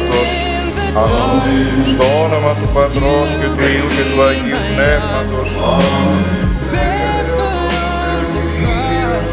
dancing in the dark. Staanamatu padroški tilki tvaiki nehmatus. Barefoot on the grass,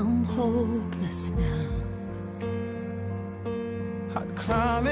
I'm hopeless now. I'd climb